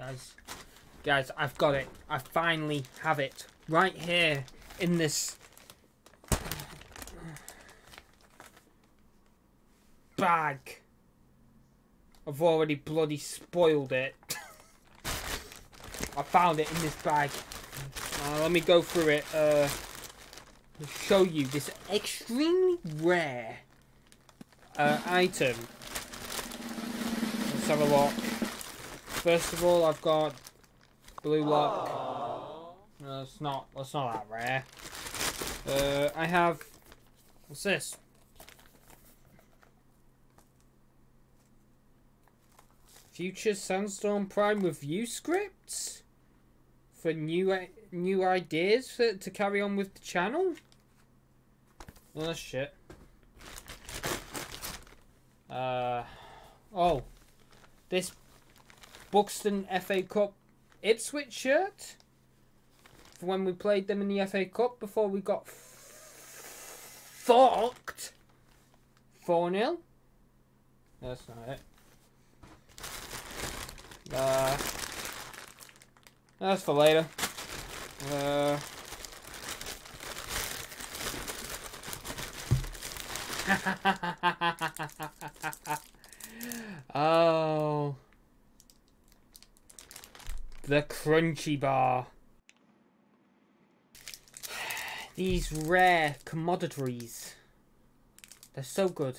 guys. Guys, I've got it. I finally have it. Right here in this bag. I've already bloody spoiled it. I found it in this bag. Uh, let me go through it. Uh, show you this extremely rare uh, item. Let's have a look. First of all, I've got blue lock. No, it's not. That's not that rare. Uh, I have. What's this? Future Sandstorm Prime review scripts for new new ideas for, to carry on with the channel. Oh shit. Uh oh, this Buxton FA Cup Ipswich shirt for when we played them in the FA Cup before we got fucked 4 0. That's not it. Uh, that's for later. Uh, oh. The crunchy bar. These rare commodities. They're so good.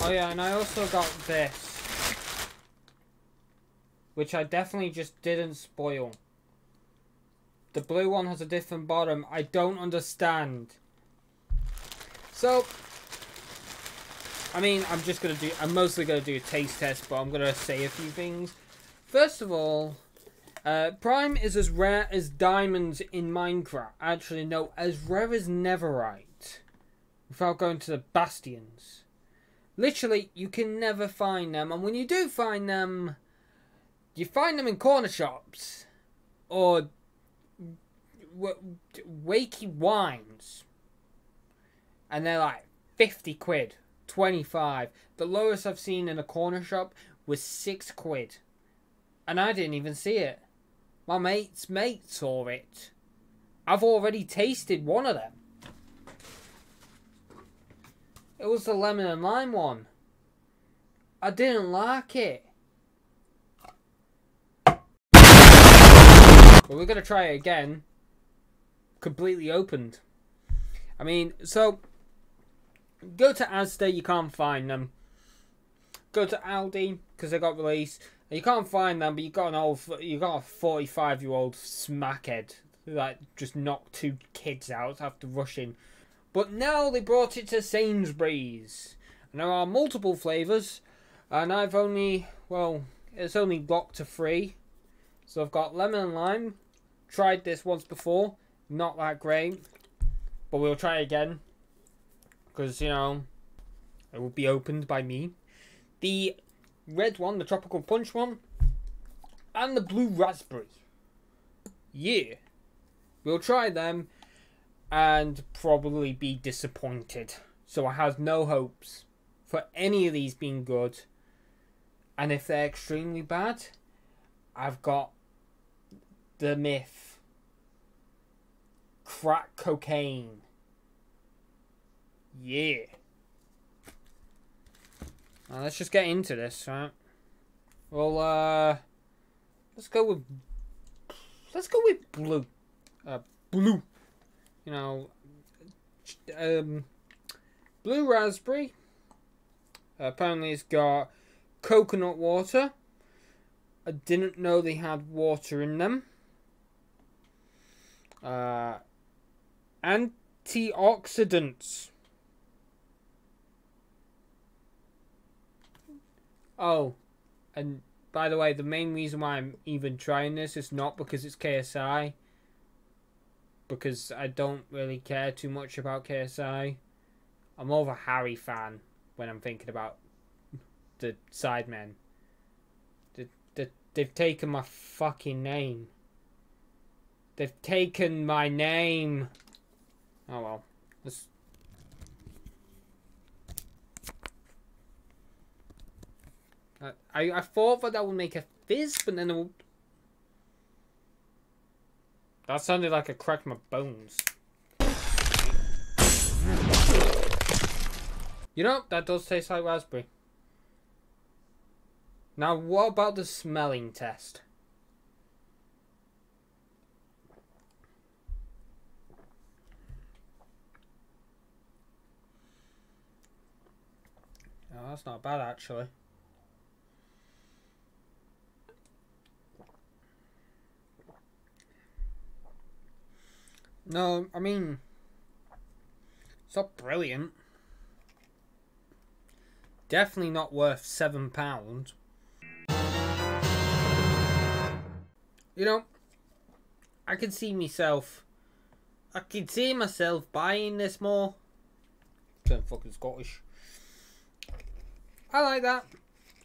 Oh yeah, and I also got this. Which I definitely just didn't spoil. The blue one has a different bottom. I don't understand. So, I mean, I'm just going to do, I'm mostly going to do a taste test, but I'm going to say a few things. First of all, uh, Prime is as rare as diamonds in Minecraft. Actually, no, as rare as Netherite. Without going to the Bastions. Literally, you can never find them. And when you do find them, you find them in corner shops. Or wakey wines. And they're like 50 quid, 25. The lowest I've seen in a corner shop was 6 quid. And I didn't even see it. My mate's mate saw it. I've already tasted one of them. It was the lemon and lime one. I didn't like it. But we're going to try it again. Completely opened. I mean, so go to Asda, you can't find them. Go to Aldi because they got released. You can't find them, but you got an old, you got a forty-five-year-old smackhead that just knocked two kids out after rushing. But now they brought it to Sainsbury's, and there are multiple flavors, and I've only, well, it's only locked to three. So I've got lemon and lime. Tried this once before, not that great, but we'll try again because you know it will be opened by me. The red one, the tropical punch one, and the blue raspberry. Yeah. We'll try them and probably be disappointed. So I have no hopes for any of these being good. And if they're extremely bad, I've got the myth. Crack cocaine. Yeah. Now let's just get into this, right? Well, uh, let's go with let's go with blue. Uh, blue. You know, um, blue raspberry. Apparently, it's got coconut water. I didn't know they had water in them. Uh, antioxidants. Oh, and by the way, the main reason why I'm even trying this is not because it's KSI. Because I don't really care too much about KSI. I'm more of a Harry fan when I'm thinking about the Sidemen. The, the, they've taken my fucking name. They've taken my name. Oh well. Let's I, I thought that that would make a fizz, but then it will... That sounded like I cracked my bones. You know, that does taste like raspberry. Now, what about the smelling test? Oh, that's not bad actually. No, I mean, it's not brilliant. Definitely not worth seven pounds. You know, I can see myself. I can see myself buying this more. Turn fucking Scottish. I like that.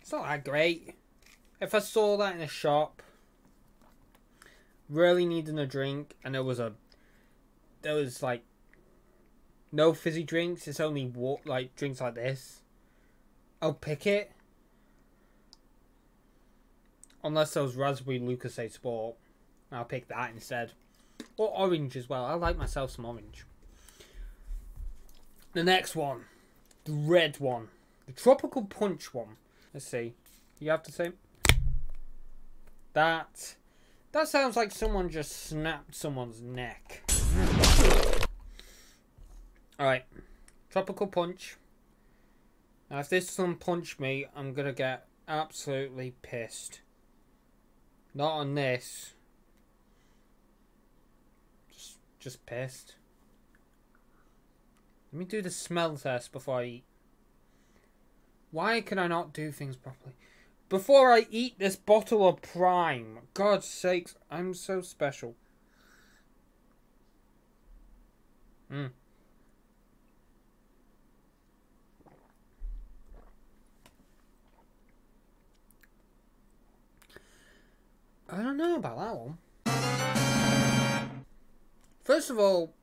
It's not that great. If I saw that in a shop, really needing a drink, and there was a, there was like, no fizzy drinks. It's only what like drinks like this. I'll pick it. Unless there was raspberry Lucozade Sport. I'll pick that instead. Or orange as well. I like myself some orange. The next one. The red one. The tropical punch one. Let's see. You have to say that that sounds like someone just snapped someone's neck. Alright. Tropical punch. Now if this doesn't punch me, I'm gonna get absolutely pissed. Not on this. Just just pissed. Let me do the smell test before I eat. Why can I not do things properly? Before I eat this bottle of Prime. God's sakes, I'm so special. Hmm. I don't know about that one. First of all,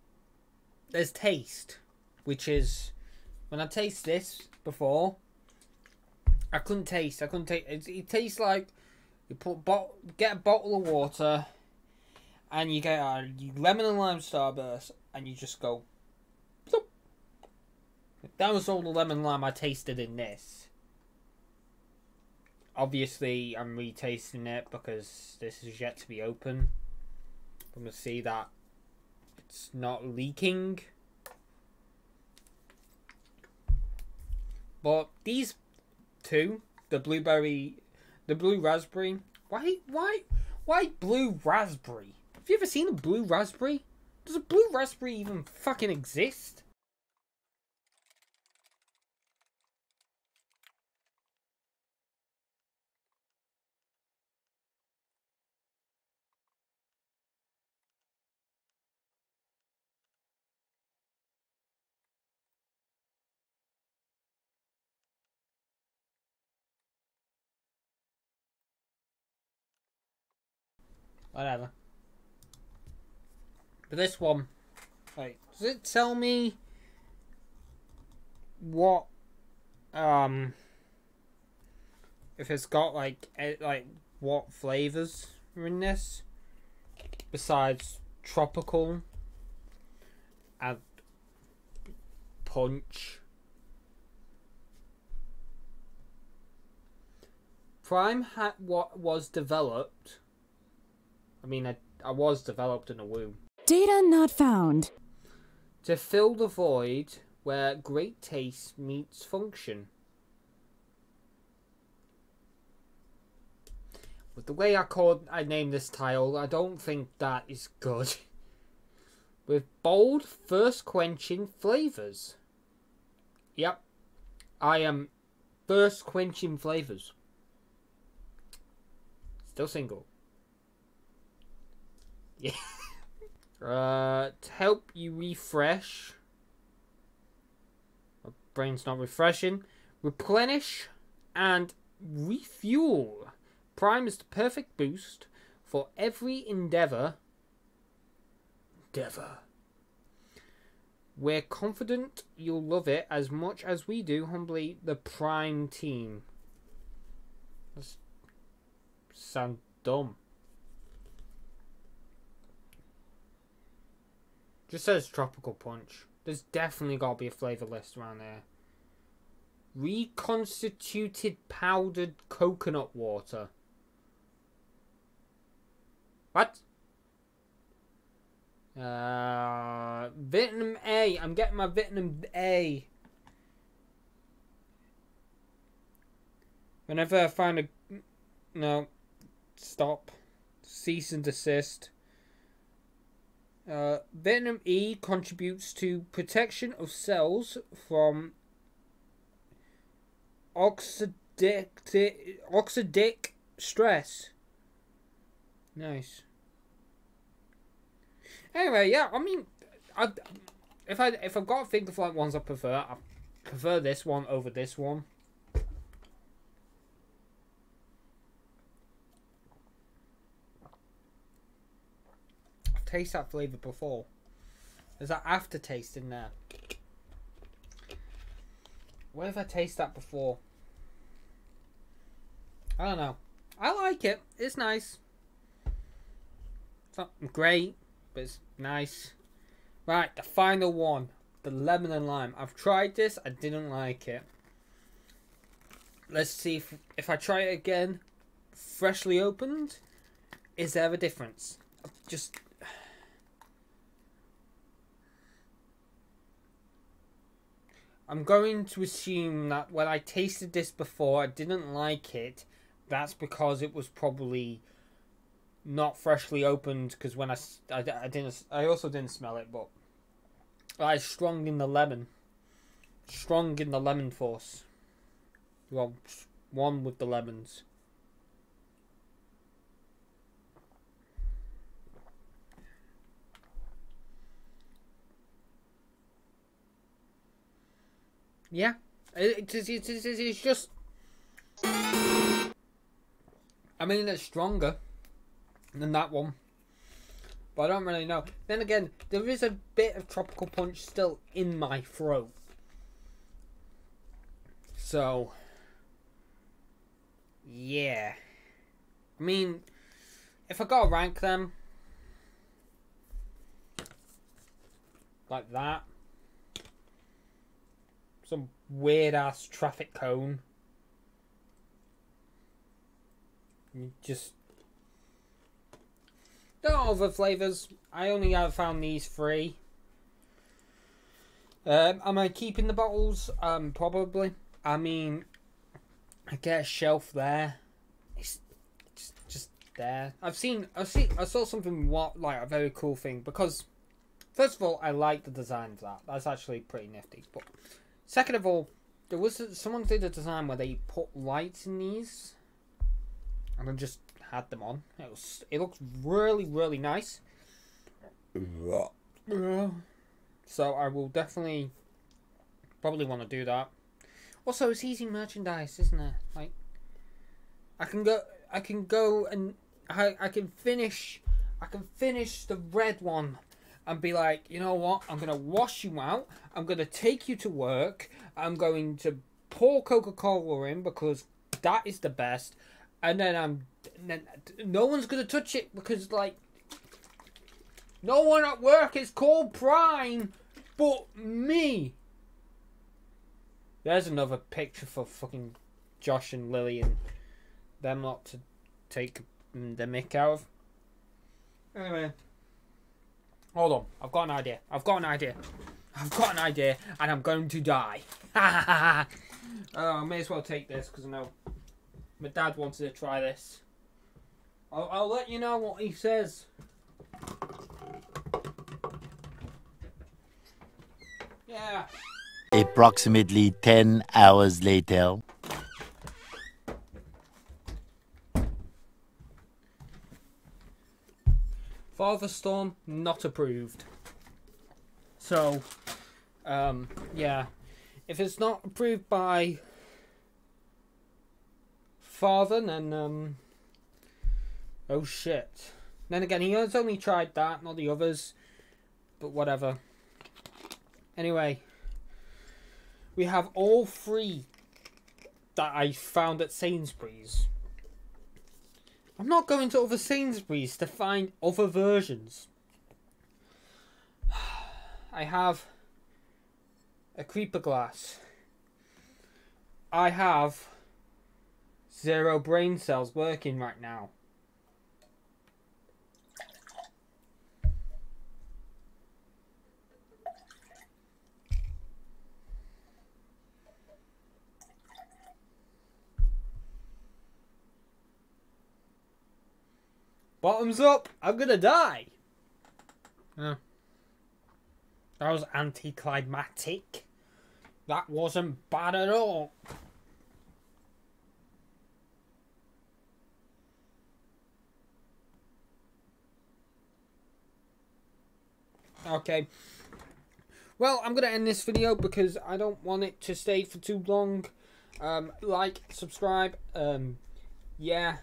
there's taste, which is when I taste this before, I couldn't taste. I couldn't taste. It, it tastes like you put get a bottle of water, and you get a lemon and lime starburst, and you just go. Bloop. That was all the lemon lime I tasted in this. Obviously, I'm retasting it because this is yet to be open. I'm gonna see that it's not leaking. But these two, the blueberry, the blue raspberry. Why, why, why blue raspberry? Have you ever seen a blue raspberry? Does a blue raspberry even fucking exist? Whatever. But this one, like, does it tell me what, um, if it's got like, like what flavors are in this besides tropical and punch? Prime Hat what was developed I mean, I, I was developed in a womb. Data not found. To fill the void where great taste meets function. With the way I called, I named this tile, I don't think that is good. With bold, first quenching flavors. Yep, I am first quenching flavors. Still single. Yeah. uh, to help you refresh. My brain's not refreshing. Replenish and refuel. Prime is the perfect boost for every endeavor. Endeavor. We're confident you'll love it as much as we do, humbly, the Prime team. That's sound dumb. Just says tropical punch. There's definitely got to be a flavor list around there. Reconstituted powdered coconut water. What? Uh, vitamin A. I'm getting my vitamin A. Whenever I find a no, stop, cease and desist. Uh, vitamin E contributes to protection of cells from oxidic oxidic stress. Nice. Anyway, yeah, I mean, I if I if I've got to think of like ones I prefer, I prefer this one over this one. I've that flavour before. There's that aftertaste in there. Where have I tasted that before? I don't know. I like it. It's nice. It's not great, but it's nice. Right, the final one. The lemon and lime. I've tried this. I didn't like it. Let's see if, if I try it again, freshly opened, is there a difference? Just... I'm going to assume that when I tasted this before, I didn't like it. That's because it was probably not freshly opened. Because when I, I, I didn't, I also didn't smell it, but I strong in the lemon, strong in the lemon force. Well, one with the lemons. Yeah, it, it, it, it, it's just. I mean, it's stronger than that one, but I don't really know. Then again, there is a bit of tropical punch still in my throat, so yeah. I mean, if I gotta rank them like that, some weird ass traffic cone. Just are other flavors. I only have found these three. Um, am I keeping the bottles? Um, probably. I mean, I get a shelf there. It's just, just there. I've seen, I've seen, I saw something what like a very cool thing because, first of all, I like the design of that. That's actually pretty nifty. But second of all, there was someone did a design where they put lights in these, and then just had them on. It was, it looks really, really nice. So I will definitely, probably want to do that. Also, it's easy merchandise, isn't it? Like, I can go, I can go and I, I can finish, I can finish the red one, and be like, you know what? I'm gonna wash you out. I'm gonna take you to work. I'm going to pour Coca Cola in because that is the best, and then I'm, then no one's gonna touch it because like, no one at work is called Prime, but me. There's another picture for fucking Josh and Lily and them not to take the mick out of. Anyway. Hold on. I've got an idea. I've got an idea. I've got an idea and I'm going to die. uh, I may as well take this because I know my dad wanted to try this. I'll, I'll let you know what he says. Yeah. Approximately 10 hours later. Father Storm not approved. So, um, yeah, if it's not approved by Father, then um, oh shit. Then again, he has only tried that, not the others, but whatever. Anyway, we have all three that I found at Sainsbury's. I'm not going to other Sainsbury's to find other versions. I have a creeper glass. I have zero brain cells working right now. Bottoms up, I'm gonna die. That was anticlimactic. That wasn't bad at all. Okay. Well, I'm going to end this video because I don't want it to stay for too long. Um, like, subscribe. Um, yeah,